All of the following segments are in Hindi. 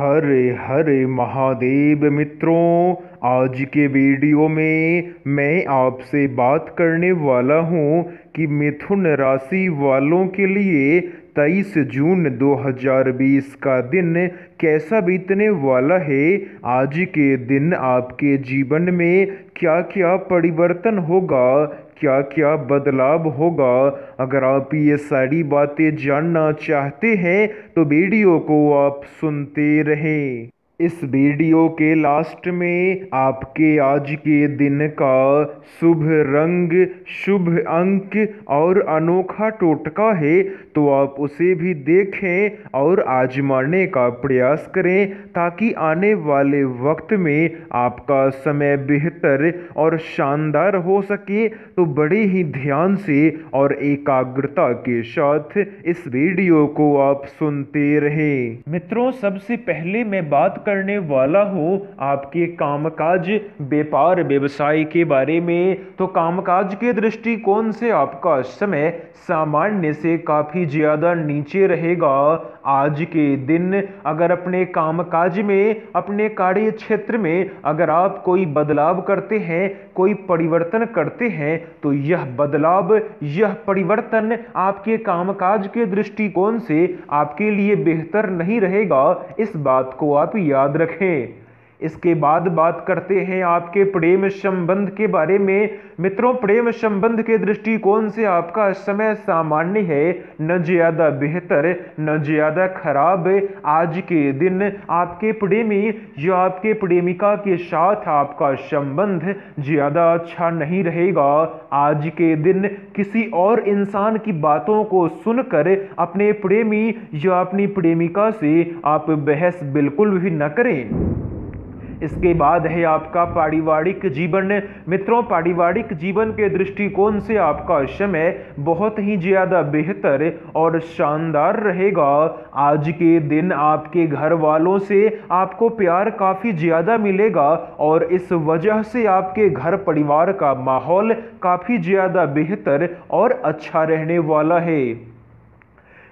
हरे हरे महादेव मित्रों, आज के वीडियो में मैं आपसे बात करने वाला हूँ कि मिथुन राशि वालों के लिए 23 जून 2020 का दिन कैसा बीतने वाला है, आज के दिन आपके जीवन में क्या क्या परिवर्तन होगा क्या क्या बदलाव होगा? अगर आप ये सारी बातें जानना चाहते हैं तो वीडियो को आप सुनते रहें। इस वीडियो के लास्ट में आपके आज के दिन का शुभ रंग, शुभ अंक और अनोखा टोटका है तो आप उसे भी देखें और आजमाने का प्रयास करें ताकि आने वाले वक्त में आपका समय बेहतर और शानदार हो सके। तो बड़े ही ध्यान से और एकाग्रता के साथ इस वीडियो को आप सुनते रहें। मित्रों, सबसे पहले मैं बात करने वाला हूँ। आपके कामकाज व्यापार व्यवसाय के बारे में। तो कामकाज के दृष्टिकोण से आपका समय सामान्य से काफ़ी ज़्यादा नीचे रहेगा। आज के दिन अगर अपने कामकाज में, अपने कार्य क्षेत्र में अगर आप कोई बदलाव करते हैं, कोई परिवर्तन करते हैं तो यह बदलाव, यह परिवर्तन आपके कामकाज के दृष्टिकोण से आपके लिए बेहतर नहीं रहेगा। इस बात को आप याद रखें। इसके बाद बात करते हैं आपके प्रेम संबंध के बारे में। मित्रों, प्रेम संबंध के दृष्टिकोण से आपका समय सामान्य है। न ज़्यादा बेहतर, न ज़्यादा खराब। आज के दिन आपके प्रेमी या आपके प्रेमिका के साथ आपका संबंध ज़्यादा अच्छा नहीं रहेगा। आज के दिन किसी और इंसान की बातों को सुनकर अपने प्रेमी या अपनी प्रेमिका से आप बहस बिल्कुल भी न करें। इसके बाद है आपका पारिवारिक जीवन। मित्रों, पारिवारिक जीवन के दृष्टिकोण से आपका समय बहुत ही ज़्यादा बेहतर और शानदार रहेगा। आज के दिन आपके घर वालों से आपको प्यार काफ़ी ज़्यादा मिलेगा और इस वजह से आपके घर परिवार का माहौल काफ़ी ज़्यादा बेहतर और अच्छा रहने वाला है।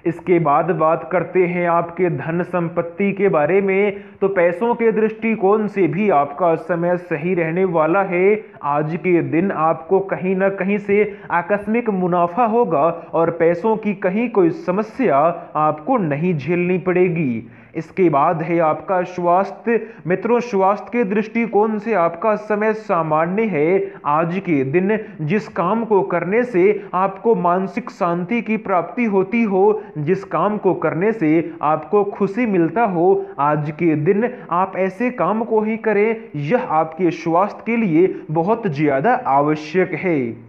इसके बाद बात करते हैं आपके धन संपत्ति के बारे में। तो पैसों के दृष्टिकोण से भी आपका समय सही रहने वाला है। आज के दिन आपको कहीं ना कहीं से आकस्मिक मुनाफा होगा और पैसों की कहीं कोई समस्या आपको नहीं झेलनी पड़ेगी। इसके बाद है आपका स्वास्थ्य। मित्रों, स्वास्थ्य के दृष्टिकोण से आपका समय सामान्य है। आज के दिन जिस काम को करने से आपको मानसिक शांति की प्राप्ति होती हो जिस काम को करने से आपको खुशी मिलता हो, आज के दिन आप ऐसे काम को ही करें। यह आपके स्वास्थ्य के लिए बहुत ज़्यादा आवश्यक है।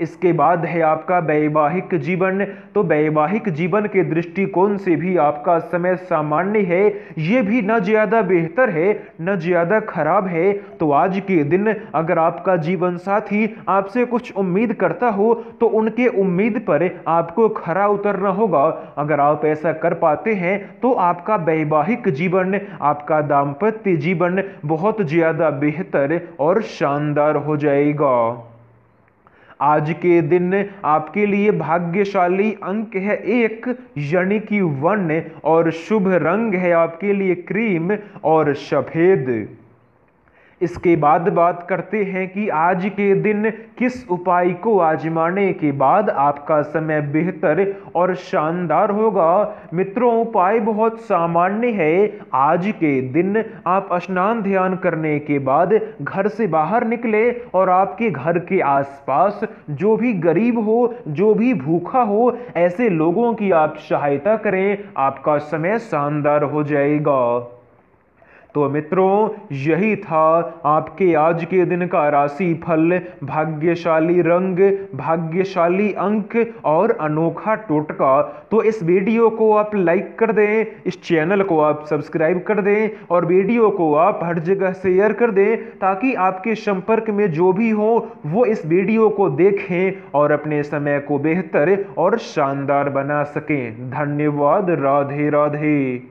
इसके बाद है आपका वैवाहिक जीवन। तो वैवाहिक जीवन के दृष्टिकोण से भी आपका समय सामान्य है। ये भी न ज़्यादा बेहतर है, न ज़्यादा खराब है। तो आज के दिन अगर आपका जीवन साथी आपसे कुछ उम्मीद करता हो तो उनके उम्मीद पर आपको खरा उतरना होगा। अगर आप ऐसा कर पाते हैं तो आपका वैवाहिक जीवन, आपका दाम्पत्य जीवन बहुत ज़्यादा बेहतर और शानदार हो जाएगा। आज के दिन आपके लिए भाग्यशाली अंक है एक, यानी कि वन और शुभ रंग है आपके लिए क्रीम और सफ़ेद। इसके बाद बात करते हैं कि आज के दिन किस उपाय को आजमाने के बाद आपका समय बेहतर और शानदार होगा। मित्रों, उपाय बहुत सामान्य है। आज के दिन आप स्नान ध्यान करने के बाद घर से बाहर निकले और आपके घर के आसपास जो भी गरीब हो, जो भी भूखा हो, ऐसे लोगों की आप सहायता करें। आपका समय शानदार हो जाएगा। तो मित्रों, यही था आपके आज के दिन का राशि फल भाग्यशाली रंग, भाग्यशाली अंक और अनोखा टोटका। तो इस वीडियो को आप लाइक कर दें, इस चैनल को आप सब्सक्राइब कर दें और वीडियो को आप हर जगह शेयर कर दें ताकि आपके संपर्क में जो भी हो, वो इस वीडियो को देखें और अपने समय को बेहतर और शानदार बना सकें। धन्यवाद राधे राधे